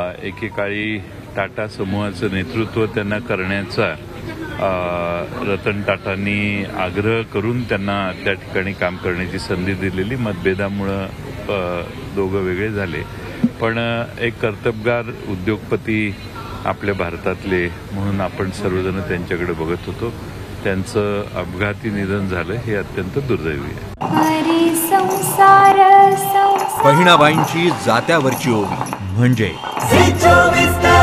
एकेकाळी टाटा समूहाचं नेतृत्व त्यांना करण्याचा रतन टाटांनी आग्रह करून त्यांना त्या ठिकाणी काम करण्याची संधी दिलेली. मतभेदामुळं दोघं वेगळे झाले. पण एक कर्तबगार उद्योगपती आपल्या भारतातले म्हणून आपण सर्वजण त्यांच्याकडे बघत होतो. त्यांचं अपघाती निधन झालं हे अत्यंत दुर्दैवी आहे. बहिणाबाईंची जात्यावरची ओवी. म्हणजे Si lloviste